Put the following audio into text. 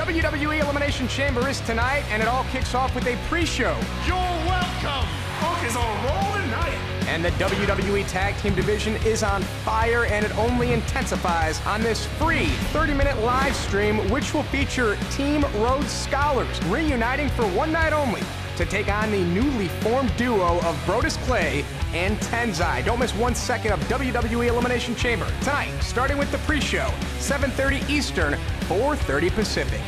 WWE Elimination Chamber is tonight, and it all kicks off with a pre-show. You're welcome. Funk is on roll tonight. And the WWE Tag Team Division is on fire, and it only intensifies on this free 30-minute live stream, which will feature Team Rhodes Scholars reuniting for one night only to take on the newly formed duo of Brodus Clay and Tensai. Don't miss one second of WWE Elimination Chamber tonight, starting with the pre-show, 7:30 Eastern, 4:30 Pacific.